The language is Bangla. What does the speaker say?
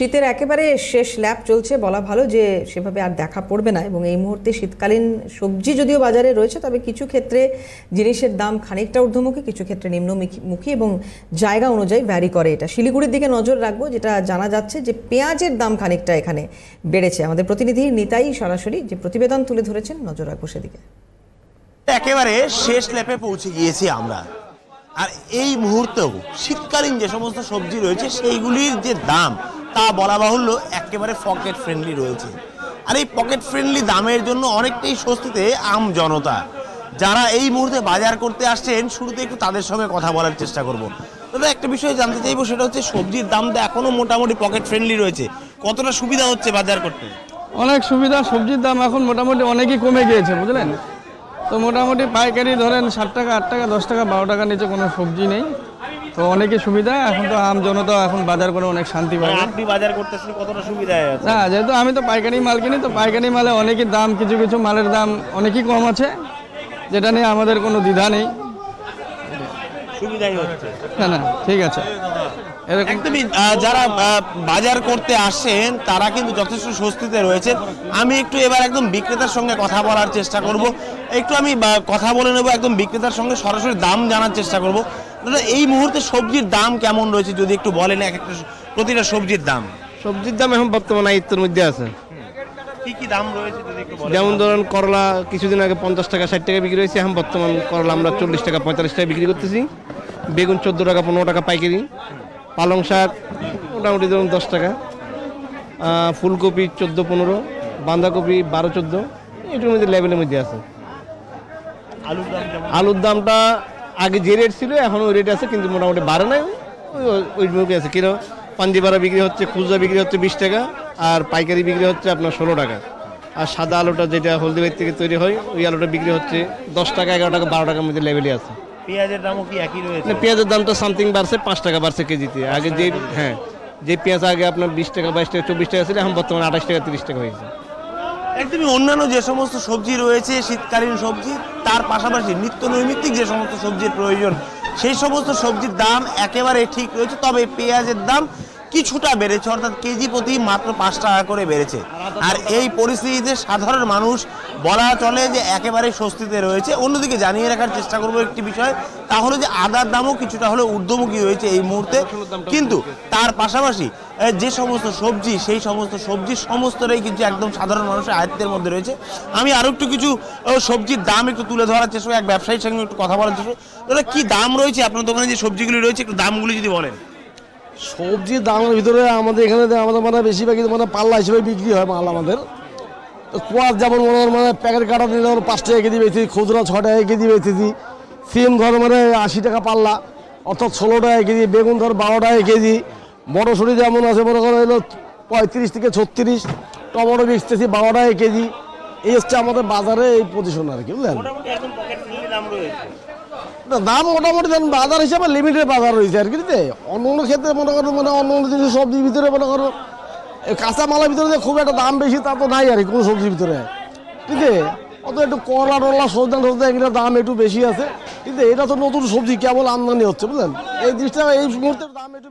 শীতের একেবারে শেষ ল্যাপ চলছে। বলা ভালো যে সেভাবে আর দেখা পড়বে না এবং এই মুহূর্তে শীতকালীন সবজি যদিও বাজারে রয়েছে, তবে কিছু ক্ষেত্রে জিনিসের দাম খানিকটা ঊর্ধ্বমুখী, কিছু ক্ষেত্রে নিম্নমুখী এবং জায়গা অনুযায়ী ভ্যারি করে এটা। শিলিগুড়ির দিকে নজর রাখব, যেটা জানা যাচ্ছে যে পেঁয়াজের দাম খানিকটা এখানে বেড়েছে। আমাদের প্রতিনিধি নিতাই সরাসরি যে প্রতিবেদন তুলে ধরেছেন, নজর রাখব সেদিকে। একেবারে শেষ ল্যাপে পৌঁছে গিয়েছি আমরা। আর এই মুহূর্তেও শীতকালীন যে সমস্ত সবজি রয়েছে, সেইগুলির যে দাম, তা বলা বাহুল্য একেবারে পকেট ফ্রেন্ডলি রয়েছে। আর এই পকেট ফ্রেন্ডলি দামের জন্য অনেকটাই স্বস্তিতে আম জনতা। যারা এই মুহূর্তে বাজার করতে আসছেন, শুরুতে একটু তাদের সঙ্গে কথা বলার চেষ্টা করব। দাদা একটা বিষয় জানতে চাইব, সেটা হচ্ছে সবজির দাম তো এখনও মোটামুটি পকেট ফ্রেন্ডলি রয়েছে। কতটা সুবিধা হচ্ছে বাজার করতে? অনেক সুবিধা, সবজির দাম এখন মোটামুটি অনেকই কমে গিয়েছে, বুঝলেন? তো মোটামুটি পাইকারি ধরেন ষাট টাকা আট টাকা দশ টাকা বারো টাকার নিচে কোনো সবজি নেই। তো অনেকই সুবিধা এখন তো আম জনতা এখন বাজার করে অনেক শান্তি পায় আপনি বাজার করতেছেন কতটা সুবিধা আছে? না যেহেতু আমি তো পাইকারি মাল কিনি তো পাইকারি মালে অনেকই দাম কিছু কিছু মালের দাম অনেকই কম আছে যেটা নিয়ে আমাদের কোনো দ্বিধা নেই। সুবিধাই হচ্ছে। না না ঠিক আছে। একদমই যারা বাজার করতে আসেন তারা কিন্তু যথেষ্ট স্বস্তিতে রয়েছে আমি একটু এবার একদম বিক্রেতার সঙ্গে কথা বলার চেষ্টা করব। একটু আমি কথা বলে নেব একদম বিক্রেতার সঙ্গে সরাসরি দাম জানার চেষ্টা করব। দাদা এই মুহূর্তে সবজির দাম কেমন রয়েছে যদি একটু বলেন এক একটা প্রতিটা সবজির দাম। সবজির দাম এখন বর্তমানে আয়ত্তের মধ্যে আছে। কি কি দাম রয়েছে যদি একটু বলেন? যেমন ধরেন করলা কিছুদিন আগে পঞ্চাশ টাকা ষাট টাকা বিক্রি হয়েছে। এখন বর্তমান করলা আমরা চল্লিশ টাকা পঁয়তাল্লিশ টাকা বিক্রি করতেছি। বেগুন চোদ্দ টাকা পনেরো টাকা পাইকারি। পালং শাক মোটামুটি ধরুন দশ টাকা। ফুলকপি চোদ্দ পনেরো। বাঁধাকপি বারো চোদ্দ। এটার মধ্যে লেভেলের মধ্যে আছে। আলুর দাম আলুর দামটা আগে যে রেট ছিল এখন ওই রেট আছে কিন্তু মোটামুটি বাড়ে নাই। ওই ওই আছে। কীরকম পাঞ্জিবারা বিক্রি হচ্ছে খুচরা বিক্রি হচ্ছে বিশ টাকা। আর পাইকারি বিক্রি হচ্ছে আপনার ষোলো টাকা। আর সাদা আলুটা যেটা হলদিবাড়ি থেকে তৈরি হয় ওই আলুটা বিক্রি হচ্ছে দশ টাকা এগারো টাকা বারো টাকার মধ্যে লেভেলে আছে। পেঁয়াজের দামও কি একই রয়েছে? পেঁয়াজের দামটা সামথিং বাড়ছে পাঁচ টাকা বাড়ছে কেজিতে। আগে যে হ্যাঁ যে পেঁয়াজ আগে আপনার বিশ টাকা বাইশ টাকা চব্বিশ টাকা ছিল এখন বর্তমানে আঠাশ টাকা তিরিশ টাকা হয়েছে। একদমই অন্যান্য যে সমস্ত সবজি রয়েছে শীতকালীন সবজি তার পাশাপাশি নিত্য নৈমিত্তিক যে সমস্ত সবজির প্রয়োজন সেই সমস্ত সবজির দাম একেবারে ঠিক রয়েছে তবে পেঁয়াজের দাম কিছুটা বেড়েছে, অর্থাৎ কেজি প্রতি মাত্র পাঁচ টাকা করে বেড়েছে। আর এই পরিস্থিতিতে সাধারণ মানুষ বলা চলে যে একেবারে স্বস্তিতে রয়েছে। অন্যদিকে জানিয়ে রাখার চেষ্টা করব একটি বিষয় তা হলো যে আদার দামও কিছুটা হলে ঊর্ধ্বমুখী হয়েছে এই মুহূর্তে। কিন্তু তার পাশাপাশি যে সমস্ত সবজি, সেই সমস্ত সবজি সমস্তটাই কিন্তু একদম সাধারণ মানুষের আয়ত্তের মধ্যে রয়েছে। আমি আরও একটু কিছু সবজির দাম একটু তুলে ধরার চেষ্টা এক ব্যবসায়ীর সঙ্গে একটু কথা বলার চেষ্টা কি দাম রয়েছে আপনার দোকানে যে সবজিগুলি রয়েছে, একটু দামগুলি যদি বলেন। সবজির দামের ভিতরে আমাদের এখানে আমাদের মানে বেশিরভাগই মানে পাল্লা হিসেবে বিক্রি হয় মাল আমাদের। তো কোয়াশ যেমন মনে মানে প্যাকেট কাটা নিলে যেমন পাঁচ টাকা কেজি বেচেছি, খুচরা ছ টাকা কেজি বেচেছি, সিম ধর মানে আশি টাকা পাল্লা, অর্থাৎ ষোলো টাকা কেজি, বেগুন ধর বারো টাকা কেজি, মটরশুঁটি যেমন আছে মনে করো হলো পঁয়ত্রিশ থেকে ছত্রিশ, টমেটো বেচতেছি বারো টাকা কেজি, এই হচ্ছে আমাদের বাজারে এই পজিশন আর কি, বুঝলেন মোটামুটি একদম পকেট ফ্রেন্ডলি দাম মোটামুটি ধরুন বাজার হিসাবে লিমিটেড বাজার রয়েছে আর কি? অন্য অন্য ক্ষেত্রে মনে করো মানে অন্য অন্য জিনিস সবজির ভিতরে মনে করো এই কাঁচা ভিতরে খুব একটা দাম বেশি, তা তো নাই আর কোনো সবজির ভিতরে। ঠিক আছে অত একটু করলা টরলা সজনা সজনা এগুলোর দাম একটু বেশি আছে। কিন্তু এটা তো নতুন সবজি, কেবল আমদানি হচ্ছে, বুঝলেন? এই জিনিসটা, এই মুহূর্তে দাম একটু